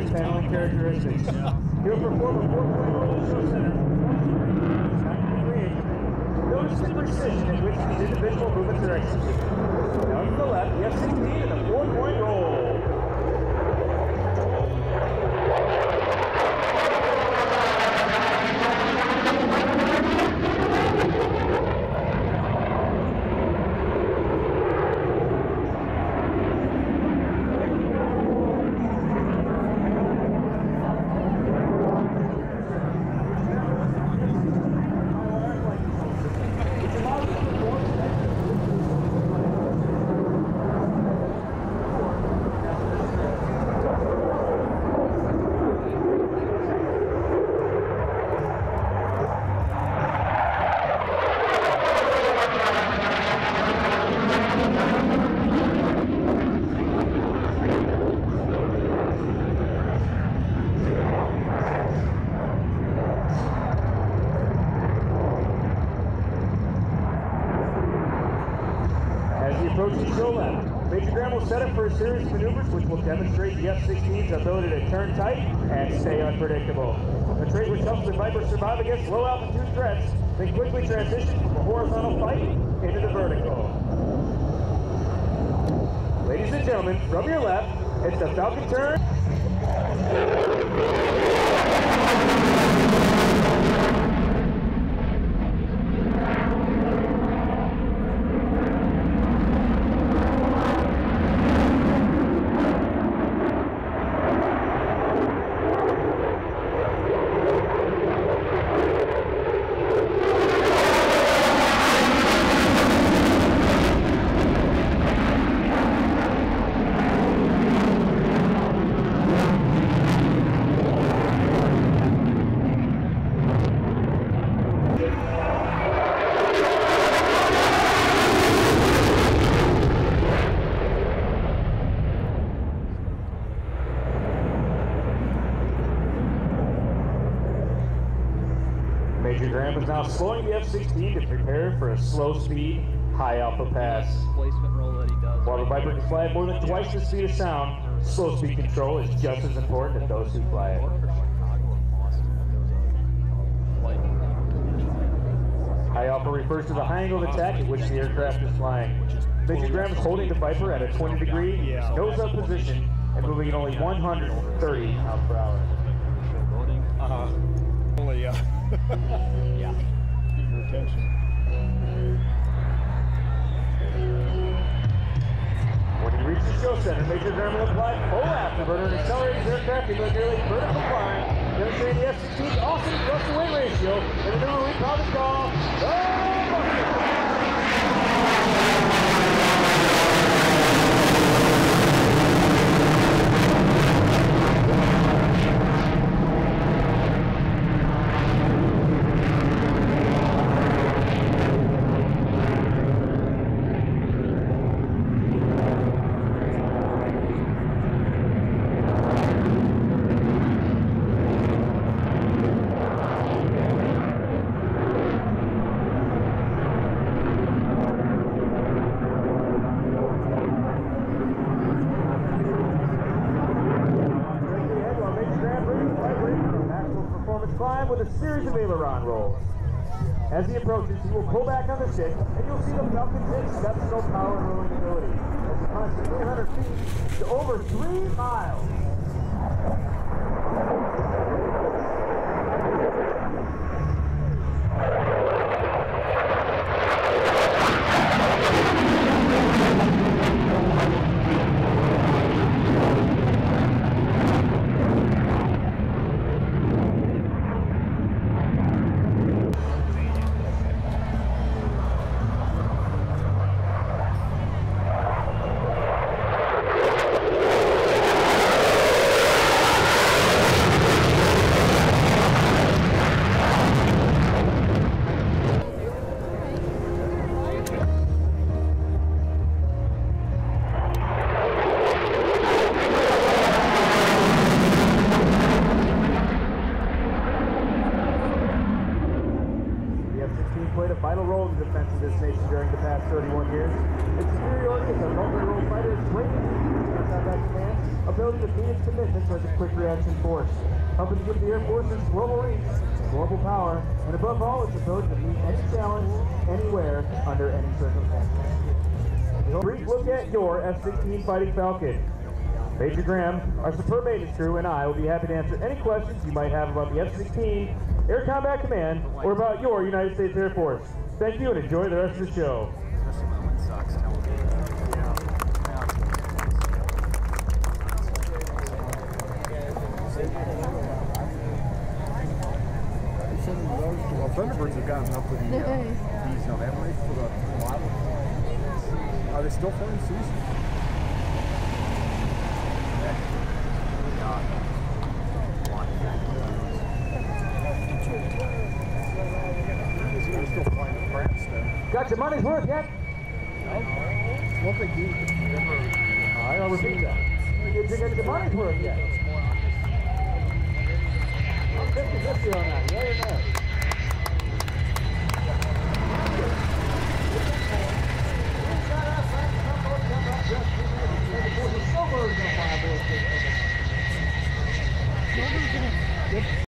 his handling characteristics. He'll perform a four-point in show center. Notice the precision at which these individual movements are executed. Now to the left, the F-16 and a four-point roll. As he approaches show Major Graham will set up for a series of maneuvers which will demonstrate the F-16's ability to turn tight and stay unpredictable. A trait which helps the Viper survive against low altitude threats, then quickly transition from a horizontal fight into the vertical. Ladies and gentlemen, from your left, it's the Falcon turn. Major Graham is now slowing the F-16 to prepare for a slow speed, high alpha pass. Placement roll that he does. While the Viper here. can fly at more than twice the speed of sound, slow speed control is just as important as those who fly it. Or for Chicago or Boston, that goes up. Like, High alpha refers to the high angle of attack at which the aircraft is flying. Major Graham is holding the Viper at a 20 degree nose up position and moving at only 130 miles per hour. loading. Uh, only, uh, Yeah. Attention. When he reaches the show center, Major Graham will apply full afterburner and accelerate his aircraft into a nearly vertical climb, demonstrating the F-16's awesome thrust-to-weight ratio in a maneuver we call the Buster. Directly ahead while Major Graham brings the Viper into a maximum performance climb with a series of aileron rolls. As he approaches, he will pull back on the stick, and you'll see the Falcon's exceptional power and rolling ability as he climbs from 300 feet to over 3 miles. Its commitments as a quick reaction force, helping to give the Air Force its global reach, global power, and above all, its ability to meet any challenge, anywhere, under any circumstances. A brief look at your F-16 Fighting Falcon. Major Graham, our superb maintenance crew, and I will be happy to answer any questions you might have about the F-16, Air Combat Command, or about your United States Air Force. Thank you and enjoy the rest of the show. Thunderbirds have gotten up with the uh, bees now, haven't they, for the model? Are they still flying season? They're still flying the Pratt's then. Got your money's worth yet? What they do, I'll repeat that. You didn't get your money's worth yet. 50-50 on that, yeah or no? Yep.